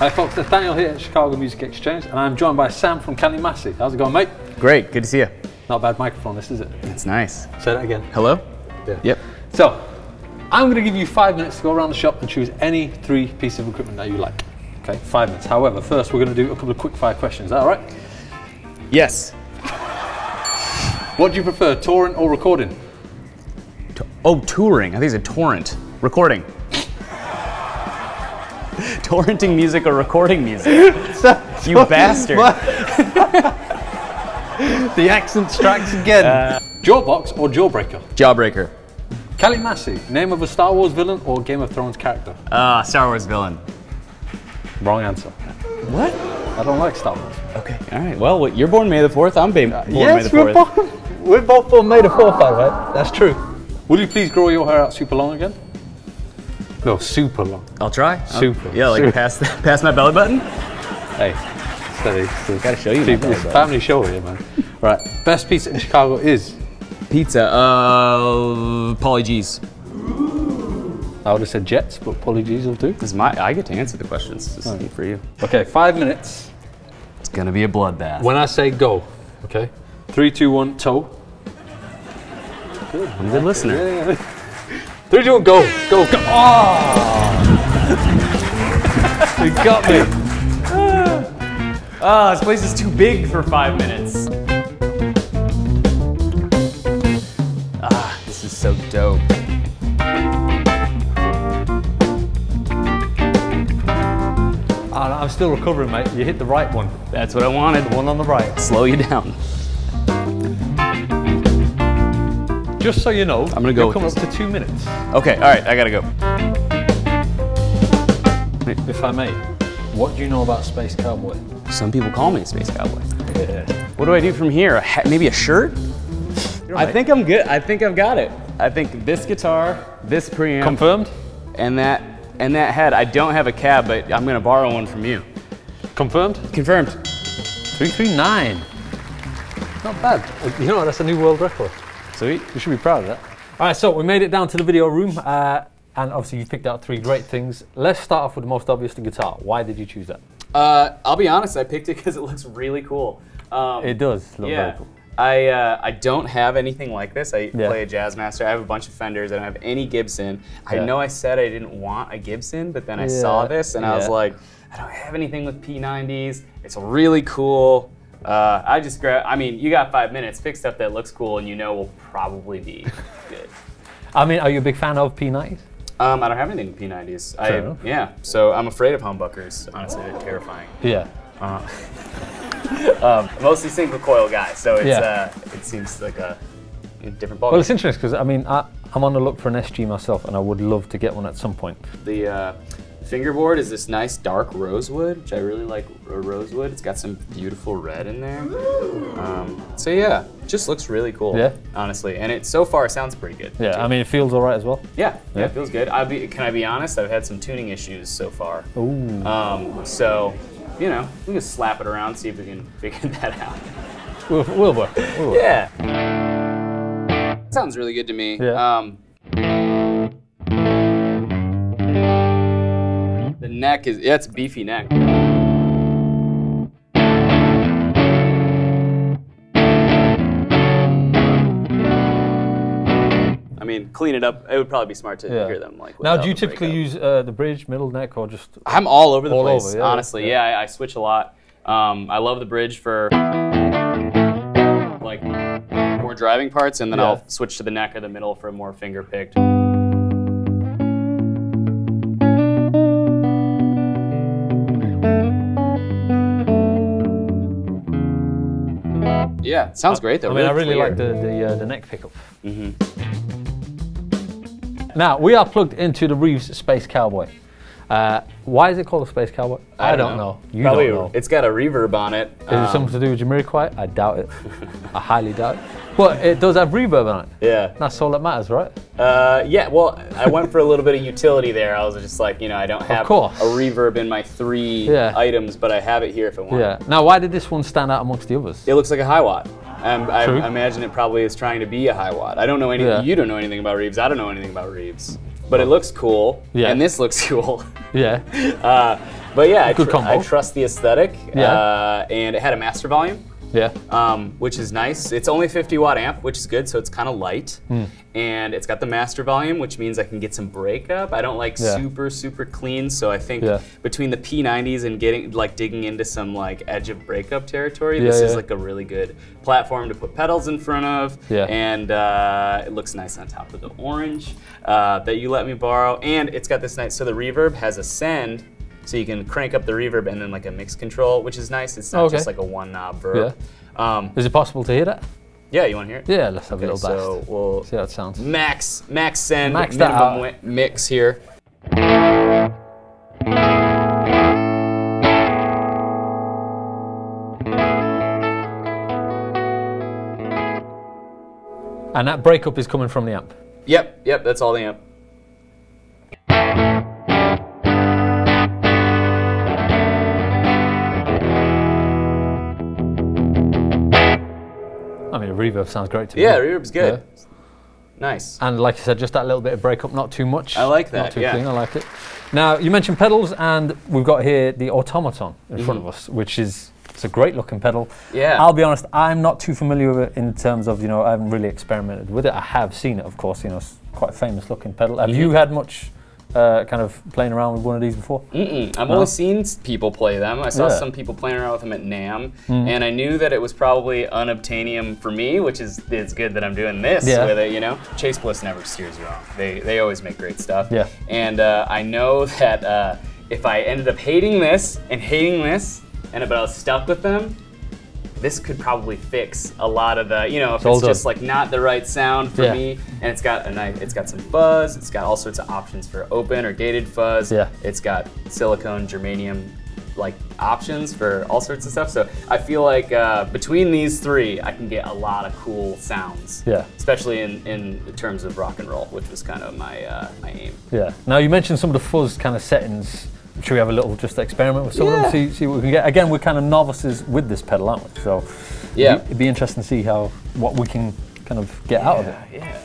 Hi folks, it's Nathaniel here at Chicago Music Exchange and I'm joined by Sam from Kali Masi. How's it going mate? Great, good to see you. Not a bad microphone this, is it? It's nice. Say that again. Hello? Yeah. Yep. So, I'm going to give you five minutes to go around the shop and choose any three pieces of equipment that you like. Okay, five minutes. However, first we're going to do a couple of quick fire questions. Is that all right? Yes. What do you prefer, touring or recording? To- oh, touring. I think it's a torrent. Recording. Torrenting music or recording music? you bastard. The accent strikes again. Uh, Jawbox or Jawbreaker? Jawbreaker. Kali Masi, name of a Star Wars villain or Game of Thrones character? Ah, Star Wars villain. Wrong answer. What? I don't like Star Wars. Okay. All right. Well, you're born May the 4th. I'm ba- born May the 4th. we're both, we're both born May the 4th, right? That's true. Will you please grow your hair out super long again? No, super long. I'll try. I'll- Super. yeah, like Super. past, past my belly button? Hey, steady. steady. Gotta show you my It's belly a family show here, man. right, best pizza in Chicago is? Pizza. Uh, Paulie Gee's. I would have said Jets, but Paulie Gee's will do. This is my. I get to answer the questions. This is for you. Okay, five minutes. It's gonna be a bloodbath. When I say go, okay? Three, two, one, toe. Good. I'm a good listener. Yeah, yeah. Three, two, one, go. Go, go. Oh! you got me. Ah, this place is too big for five minutes. Ah, this is so dope. Oh, I'm still recovering, mate. You hit the right one. That's what I wanted. The one on the right. Slow you down. Just so you know, I'm gonna go you're coming up to two minutes, Okay, all right, I gotta go. if I may. What do you know about Space Cowboy? Some people call me space cowboy. Yeah. What do I do from here? A hat, maybe a shirt? I think I'm good. I think I've got it. I think this guitar, this preamp, Confirmed? and that and that head. I don't have a cab, but I'm gonna borrow one from you. Confirmed? Confirmed. 339. Not bad. You know, that's a new world record. Sweet. You should be proud of that. All right, so we made it down to the video room, uh, and obviously you picked out three great things. Let's start off with the most obvious, the guitar. Why did you choose that? Uh, I'll be honest. I picked it because it looks really cool. Um, It does look yeah. very cool. I uh, I don't have anything like this. I Yeah. play a Jazzmaster. I have a bunch of Fenders. I don't have any Gibson. I Yeah. know I said I didn't want a Gibson, but then I saw this and I was like, I don't have anything with P90s. It's really cool. Uh, I just grab. I mean, you got five minutes. Pick stuff that looks cool and you know will probably be good. I mean, are you a big fan of P90s? Um, I don't have anything with P90s. I, enough. yeah, so I'm afraid of humbuckers. Honestly, they're terrifying. Yeah. Um, mostly single coil guy, so it's Yeah. uh, it seems like a, different ballgame. Well, it's interesting because I mean, I, I'm on the look for an SG myself, and I would love to get one at some point. The uh, fingerboard is this nice dark rosewood, which I really like rosewood. It's got some beautiful red in there. Um, so yeah, just looks really cool. Yeah? Honestly, and it so far sounds pretty good. Yeah, too. I mean, it feels all right as well. yeah, yeah, Yeah? it feels good. I'll be, can I be honest? I've had some tuning issues so far. Ooh. Um, so, you know, we can slap it around, see if we can figure that out. We'll, we'll work. We'll work. Yeah. Sounds really good to me. Yeah. Um, neck is, yeah, it's beefy neck. I mean, clean it up. It would probably be smart to Yeah. hear them like. Now, do you typically use uh, the bridge, middle neck, or just? I'm all over the All place, over, yeah, honestly. yeah. I, I switch a lot. Um, I love the bridge for like more driving parts, and then. I'll switch to the neck or the middle for more finger picked. Yeah, sounds great though. I mean, I really clear. like the the, uh, the neck pickup. Mhm. Now we are plugged into the Reeves Space Cowboy. Uh, why is it called a Space Cowboy? I, don't know. You Probably, don't know. It's got a reverb on it. Is Um, it something to do with Jamiroquai? I doubt it. I highly doubt it. But it does have reverb on it. yeah. That's all that matters, right? Uh, yeah, well, I went for a little bit of utility there. I was just like, you know, I don't have a reverb in my three Yeah. items, but I have it here if I want. Yeah. Now, why did this one stand out amongst the others? It looks like a Hiwatt. Um, I, I imagine it probably is trying to be a Hiwatt. I don't know anything. Yeah. You don't know anything about Reeves. I don't know anything about Reeves. But it looks cool. Yeah. And this looks cool. Yeah. Uh, But yeah, I, tr- combo. I trust the aesthetic. Yeah. Uh, and it had a master volume. Yeah. um, which is nice. It's only 50 watt amp, which is good, so it's kind of light. Hmm. And it's got the master volume, which means I can get some breakup. I don't like Yeah. super, super clean, so I think Yeah. between the P90s and getting like digging into some like edge of breakup territory, Yeah, this is like a really good platform to put pedals in front of. Yeah. And uh, it looks nice on top of the orange uh, that you let me borrow. And it's got this nice, so the reverb has a send. So you can crank up the reverb and then like a mix control, which is nice. It's not Okay. just like a one knob verb. Um, Is it possible to hear that? yeah, you want to hear it? Yeah, let's have Okay, a little blast. so we'll See how it sounds. max max send Max minimum mix here. And that breakup is coming from the amp. Yep, yep, that's all the amp. Reverb sounds great to me. Yeah, reverb's good. Yeah. Nice. And like I said, just that little bit of breakup, not too much. I like that. Not too yeah. clean, I like it. Now, you mentioned pedals, and we've got here the Automatone in mm-hmm. front of us, which is it's a great looking pedal. Yeah. I'll be honest, I'm not too familiar with it in terms of, you know, I haven't really experimented with it. I have seen it, of course, you know, it's quite a famous looking pedal. Have you had much uh, kind of playing around with one of these before? Mm-mm. I've only seen people play them. I saw Yeah. some people playing around with them at NAMM, and I knew that it was probably unobtainium for me, which is it's good that I'm doing this Yeah. with it. You know, Chase Bliss never steers you wrong. They they always make great stuff. Yeah. And uh, I know that uh, if I ended up hating this and hating this, and but I was stuck with them. This could probably fix a lot of the, you know, if it's just like not the right sound for Yeah. me, and it's got a nice, it's got some fuzz, it's got all sorts of options for open or gated fuzz, Yeah. it's got silicone, germanium, like options for all sorts of stuff. So I feel like uh, between these three, I can get a lot of cool sounds. Yeah. Especially in, in terms of rock and roll, which was kind of my uh, my aim. Yeah. Now, you mentioned some of the fuzz kind of settings. Should we have a little just experiment with some of them, see, see what we can get? Again, we're kind of novices with this pedal, aren't we? So Yeah. it'd be interesting to see how what we can kind of get out of it. Yeah.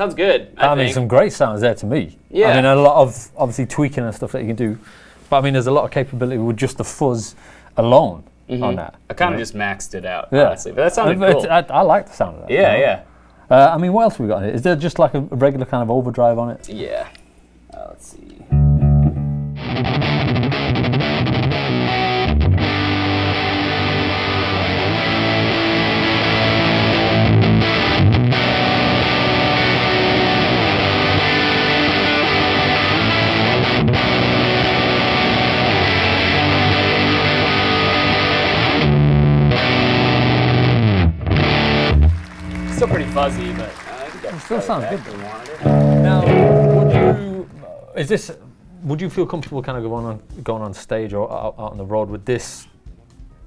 Sounds good. I, I, mean, some great sounds there to me. Yeah. I mean, a lot of obviously tweaking and stuff that you can do, but I mean, there's a lot of capability with just the fuzz alone on that. I kind of just maxed it out, yeah. honestly. But that sounded I, cool. I, I like the sound of that. yeah, you know? yeah. Uh, I mean, what else have we got in here? Is there just like a, a regular kind of overdrive on it? Yeah. Uh, let's see. Pretty fuzzy, but uh, I think I still sounds good. if we wanted. Now, would you? Is this? Would you feel comfortable kind of going on going on stage or out, out on the road with this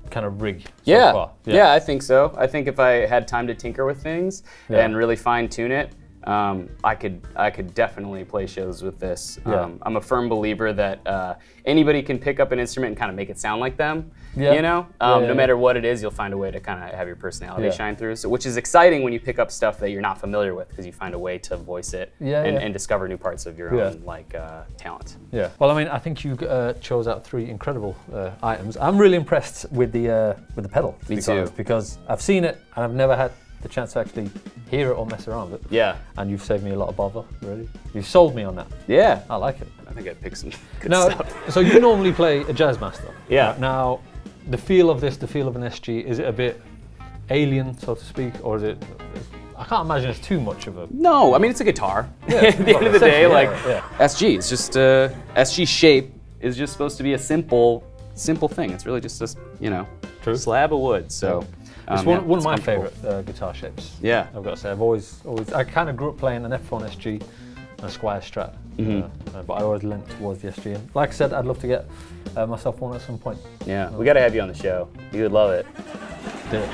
kind of rig? so Yeah. far? yeah, I think so. I think if I had time to tinker with things Yeah. and really fine tune it, um, I could I could definitely play shows with this. Yeah. Um, I'm a firm believer that uh, anybody can pick up an instrument and kind of make it sound like them. Yeah. You know, um, yeah, no matter what it is, you'll find a way to kind of have your personality shine through. So, which is exciting when you pick up stuff that you're not familiar with because you find a way to voice it and, and discover new parts of your own like uh, talent. Yeah. Well, I mean, I think you uh, chose out three incredible uh, items. I'm really impressed with the uh, with the pedal. Me too. because I've seen it and I've never had the chance to actually hear it or mess around with it. Yeah. And you've saved me a lot of bother, really. You've sold me on that. Yeah. I like it. I think I picked some good Now, stuff. so you normally play a Jazzmaster. Yeah. Now, the feel of this, the feel of an SG, is it a bit alien, so to speak, or is it? I can't imagine it's too much of a. No, I mean it's a guitar. Yeah, At the end of the day, like yeah, SG, it's just uh, SG shape is just supposed to be a simple, simple thing. It's really just a you know True. slab of wood. So It's um, one, yeah, one of my favourite uh, guitar shapes. Yeah. I've got to say, I've always, always, I kind of grew up playing an F1 SG and a Squier Strat, Mm-hmm. uh, uh, but I always leant towards the SG. And like I said, I'd love to get uh, myself one at some point. Yeah, we got to have you on the show. You would love it. Do it.